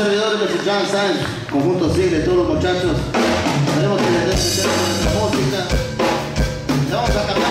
Servidores de John Sáenz, conjunto Sigle, todos los muchachos. Vamos a cantar.